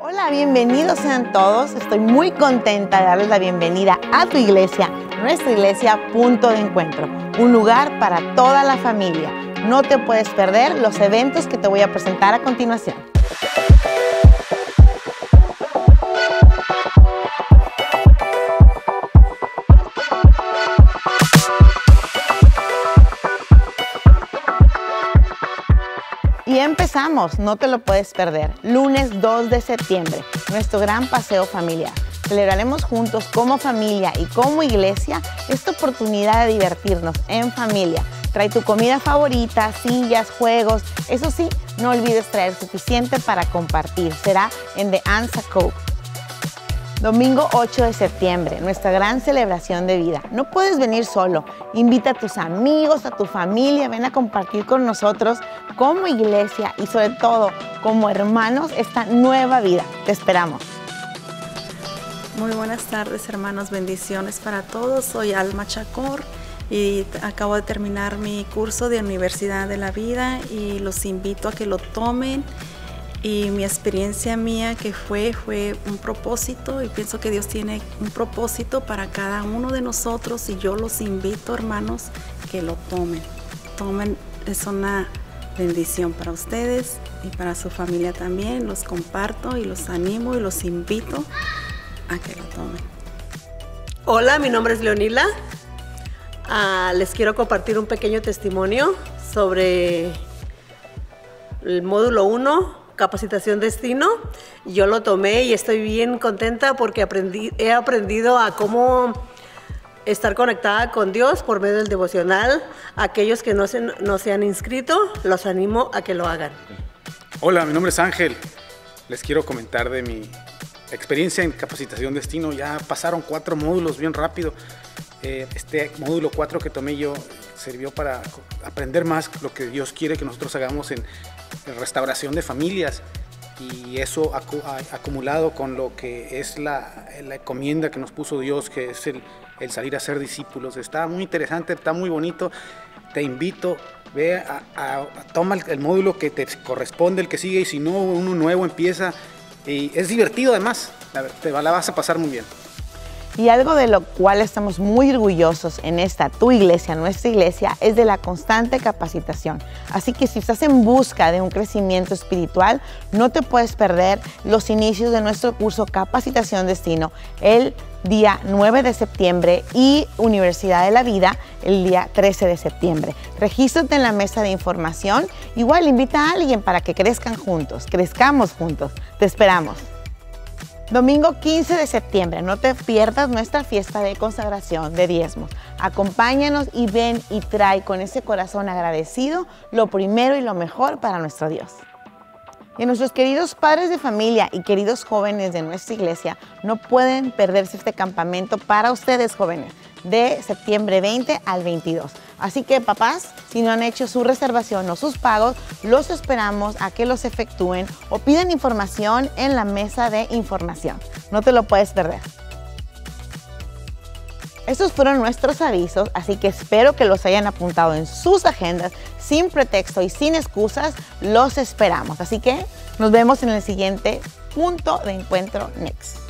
Hola, bienvenidos sean todos. Estoy muy contenta de darles la bienvenida a tu iglesia, nuestra iglesia Punto de Encuentro, un lugar para toda la familia. No te puedes perder los eventos que te voy a presentar a continuación. Y empezamos, no te lo puedes perder. Lunes 2 de septiembre, nuestro gran paseo familiar. Celebraremos juntos como familia y como iglesia esta oportunidad de divertirnos en familia. Trae tu comida favorita, sillas, juegos. Eso sí, no olvides traer suficiente para compartir. Será en The Ansa Cove. Domingo 8 de septiembre, nuestra gran celebración de vida. No puedes venir solo. Invita a tus amigos, a tu familia, ven a compartir con nosotros como iglesia y sobre todo como hermanos esta nueva vida. Te esperamos. Muy buenas tardes hermanos, bendiciones para todos. Soy Alma Chacor y acabo de terminar mi curso de Universidad de la Vida y los invito a que lo tomen y mi experiencia mía que fue fue un propósito y pienso que Dios tiene un propósito para cada uno de nosotros y yo los invito hermanos que lo tomen. Tomen es una bendición para ustedes y para su familia también. Los comparto y los animo y los invito a que lo tomen. Hola, mi nombre es Leonila. Ah, les quiero compartir un pequeño testimonio sobre el módulo 1 capacitación destino. Yo lo tomé y estoy bien contenta porque aprendí, he aprendido a cómo estar conectada con Dios por medio del devocional. Aquellos que no se, no se han inscrito, los animo a que lo hagan. Hola, mi nombre es Ángel. Les quiero comentar de mi experiencia en capacitación destino. Ya pasaron cuatro módulos bien rápido. Eh, este módulo 4 que tomé yo sirvió para aprender más lo que Dios quiere que nosotros hagamos en, restauración de familias y eso acumulado con lo que es la, la encomienda que nos puso Dios, que es el, el salir a ser discípulos. Está muy interesante, está muy bonito. Te invito, ve a, a- a- toma el, módulo que te corresponde, el que sigue, y si no, uno nuevo empieza. Y es divertido además, te la vas a pasar muy bien. Y algo de lo cual estamos muy orgullosos en esta tu iglesia, nuestra iglesia, es de la constante capacitación. Así que si estás en busca de un crecimiento espiritual, no te puedes perder los inicios de nuestro curso Capacitación Destino el día 9 de septiembre y Universidad de la Vida el día 13 de septiembre. Regístrate en la mesa de información. Igual invita a alguien para que crezcan juntos, crezcamos juntos. Te esperamos. Domingo 15 de septiembre, no te pierdas nuestra fiesta de consagración de diezmos. Acompáñanos y ven y trae con ese corazón agradecido lo primero y lo mejor para nuestro Dios. Y nuestros queridos padres de familia y queridos jóvenes de nuestra iglesia no pueden perderse este campamento para ustedes jóvenes de septiembre 20 al 22. Así que papás, si no han hecho su reservación o sus pagos, los esperamos a que los efectúen o pidan información en la mesa de información. No te lo puedes perder. Estos fueron nuestros avisos, así que espero que los hayan apuntado en sus agendas sin pretexto y sin excusas. Los esperamos. Así que nos vemos en el siguiente punto de encuentro Next.